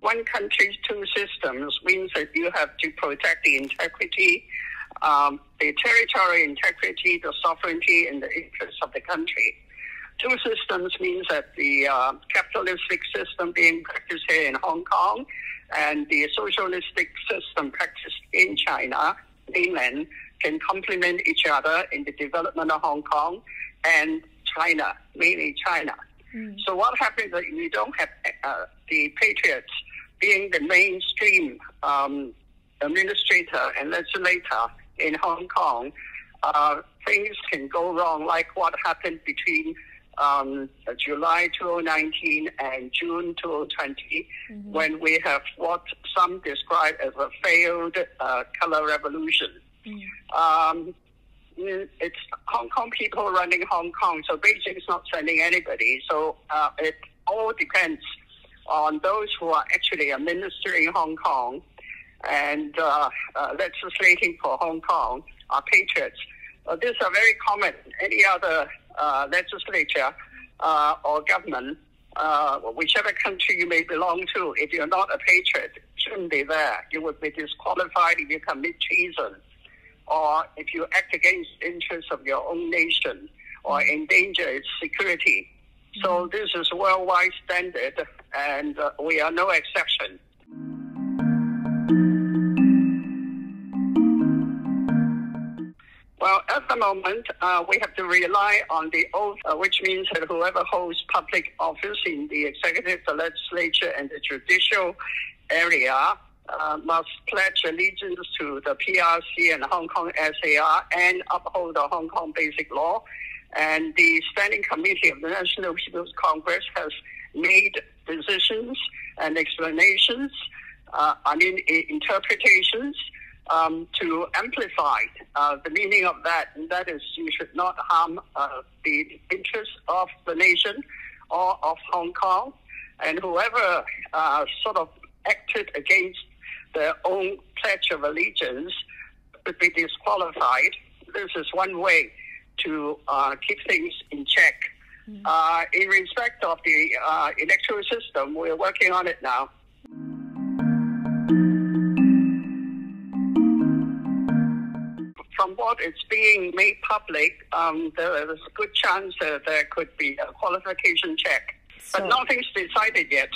One country, two systems means that you have to protect the integrity, um, the territorial integrity, the sovereignty, and the interests of the country. Two systems means that the uh, capitalistic system being practiced here in Hong Kong and the socialistic system practiced in China, mainland, can complement each other in the development of Hong Kong and China, mainly China. Mm. So what happens is you don't have uh, the patriots being the mainstream um, administrator and legislator in Hong Kong, uh, things can go wrong, like what happened between um, July 2019 and June 2020, mm-hmm. when we have what some describe as a failed uh, color revolution. Mm. Um, it's Hong Kong people running Hong Kong, so Beijing is not sending anybody. So uh, it all depends on those who are actually administering Hong Kong and uh, uh, legislating for Hong Kong are patriots. Uh, these are very common. Any other uh, legislature uh, or government, uh, whichever country you may belong to, if you're not a patriot, shouldn't be there. You would be disqualified if you commit treason or if you act against the interests of your own nation or mm. endanger its security. So mm. this is a worldwide standard, and uh, we are no exception. Well, at the moment, uh, we have to rely on the oath, uh, which means that whoever holds public office in the executive, the legislature, and the judicial area uh, must pledge allegiance to the PRC and Hong Kong SAR and uphold the Hong Kong Basic Law. And the Standing Committee of the National People's Congress has made decisions and explanations, uh, I mean, interpretations um, to amplify uh, the meaning of that. And that is, you should not harm uh, the interests of the nation or of Hong Kong. And whoever uh, sort of acted against their own pledge of allegiance would be disqualified. This is one way to uh, keep things in check. Mm-hmm. Uh, in respect of the uh, electoral system, we're working on it now. From what is being made public, um, there is a good chance that there could be a qualification check, so, but nothing's decided yet.